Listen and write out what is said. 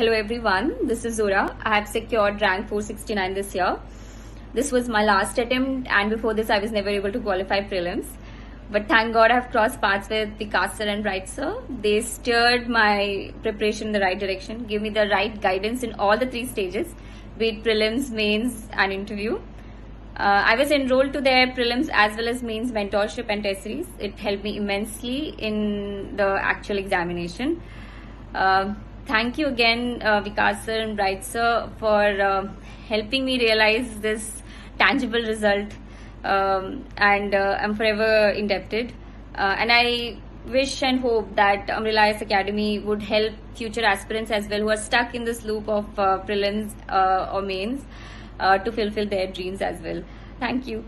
Hello everyone, this is Zohra. I have secured rank 469 this year. This was my last attempt and before this I was never able to qualify prelims. But thank God I've crossed paths with Vikas sir and Bright sir. They steered my preparation in the right direction, gave me the right guidance in all the three stages, be it prelims, mains and interview. Uh, I was enrolled to their prelims as well as mains mentorship and test series. It helped me immensely in the actual examination. Uh, thank you again, uh, Vikas sir and Bright sir, for uh, helping me realize this tangible result. Um, and uh, I'm forever indebted. Uh, and I wish and hope that IS Academy would help future aspirants as well who are stuck in this loop of uh, prelims or mains uh, to fulfill their dreams as well. Thank you.